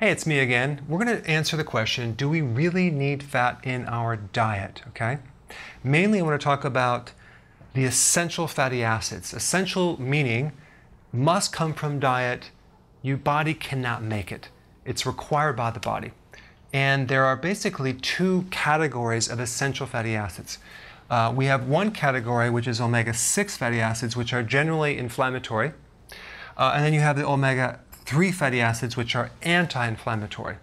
Hey, it's me again. We're going to answer the question Do we really need fat in our diet? Okay. Mainly, I want to talk about the essential fatty acids. Essential meaning must come from diet. Your body cannot make it, it's required by the body. And there are basically two categories of essential fatty acids. Uh, we have one category, which is omega 6 fatty acids, which are generally inflammatory. Uh, and then you have the omega 3 fatty acids, which are anti inflammatory.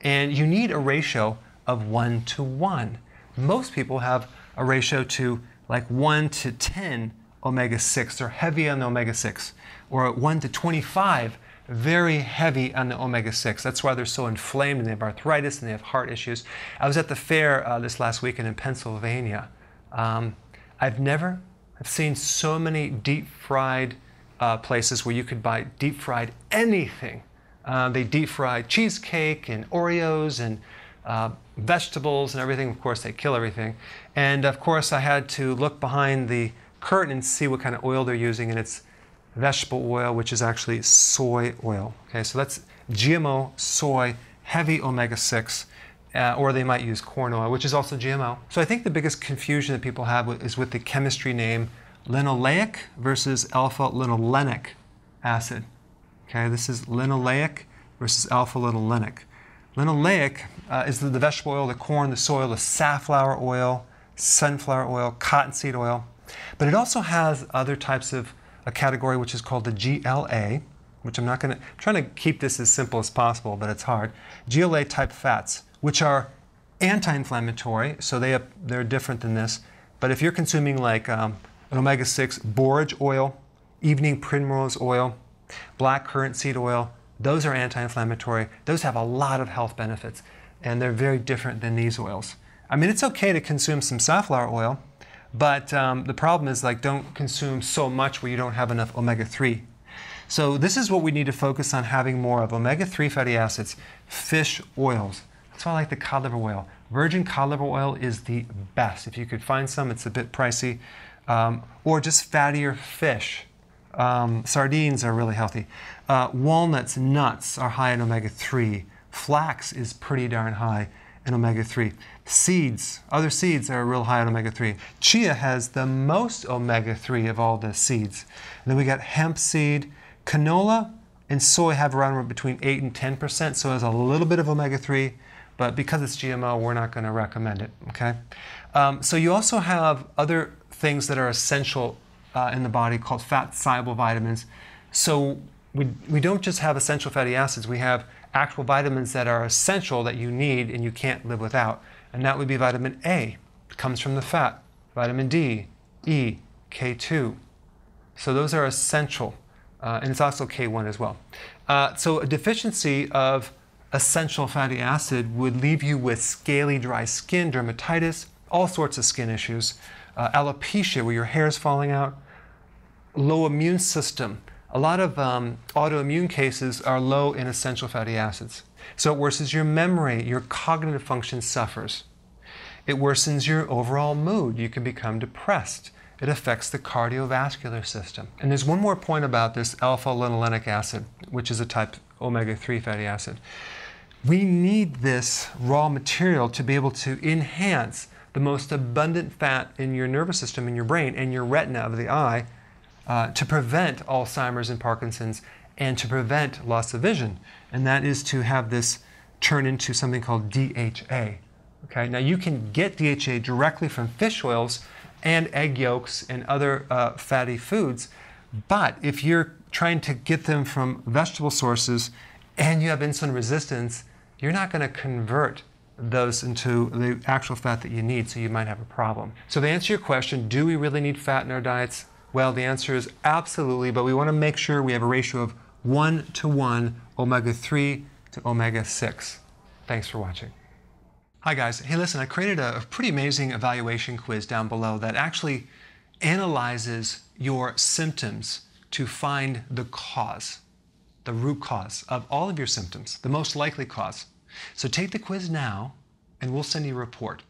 And you need a ratio of 1 to 1. Most people have a ratio to like 1 to 10 omega 6. They're heavy on the omega 6. Or 1 to 25, very heavy on the omega 6. That's why they're so inflamed and they have arthritis and they have heart issues. I was at the fair uh, this last weekend in Pennsylvania. Um, I've never I've seen so many deep fried uh, places where you could buy deep fried anything. Uh, they deep fry cheesecake and Oreos and uh, vegetables and everything. Of course, they kill everything. And of course, I had to look behind the curtain and see what kind of oil they're using, and it's vegetable oil, which is actually soy oil. Okay, so that's GMO soy, heavy omega 6. Uh, or they might use corn oil, which is also GMO. So I think the biggest confusion that people have is with the chemistry name linoleic versus alpha linolenic acid. Okay, this is linoleic versus alpha linolenic. Linoleic uh, is the, the, vegetable oil, the corn, the soy oil, the safflower oil, sunflower oil, cottonseed oil. But it also has other types of a category which is called the GLA, which I'm not going to, trying to keep this as simple as possible, but it's hard. GLA type fats, which are anti-inflammatory, so they, they're different than this. But if you're consuming like um, an omega-6 borage oil, evening primrose oil, black currant seed oil. Those are anti-inflammatory. Those have a lot of health benefits, and they're very different than these oils. I mean, it's okay to consume some safflower oil, but um, the problem is like don't consume so much where you don't have enough omega-3. So this is what we need to focus on having more of omega-3 fatty acids, fish oils. That's why I like the cod liver oil. Virgin cod liver oil is the best. If you could find some, it's a bit pricey um, or just fattier fish. Um, sardines are really healthy. Uh, walnuts, nuts are high in omega 3. Flax is pretty darn high in omega 3. Seeds, other seeds are real high in omega 3. Chia has the most omega 3 of all the seeds. And then we got hemp seed. Canola and soy have around between 8 and 10%, so it has a little bit of omega 3, but because it's GMO, we're not going to recommend it. Okay? Um, so you also have other things that are essential uh, in the body called fat soluble vitamins. So we, we don't just have essential fatty acids, we have actual vitamins that are essential that you need and you can't live without. And that would be vitamin A, it comes from the fat, vitamin D, E, K2. So those are essential. Uh, and it's also K1 as well. Uh, so a deficiency of essential fatty acid would leave you with scaly, dry skin, dermatitis, all sorts of skin issues uh, alopecia, where your hair is falling out, low immune system. A lot of um, autoimmune cases are low in essential fatty acids. So it worsens your memory, your cognitive function suffers. It worsens your overall mood. You can become depressed. It affects the cardiovascular system. And there's one more point about this alpha linolenic acid, which is a type omega 3 fatty acid. We need this raw material to be able to enhance the most abundant fat in your nervous system, in your brain, and your retina of the eye uh, to prevent Alzheimer's and Parkinson's and to prevent loss of vision. And that is to have this turn into something called DHA. Okay, now you can get DHA directly from fish oils and egg yolks and other uh, fatty foods, but if you're trying to get them from vegetable sources and you have insulin resistance, you're not going to convert those into the actual fat that you need, so you might have a problem. So to answer your question, do we really need fat in our diets? Well, the answer is absolutely, but we want to make sure we have a ratio of 1 to 1 omega 3 to omega 6. Thanks for watching. Hi guys. Hey, listen, I created a pretty amazing evaluation quiz down below that actually analyzes your symptoms to find the cause, the root cause of all of your symptoms, the most likely cause. So take the quiz now, and we'll send you a report.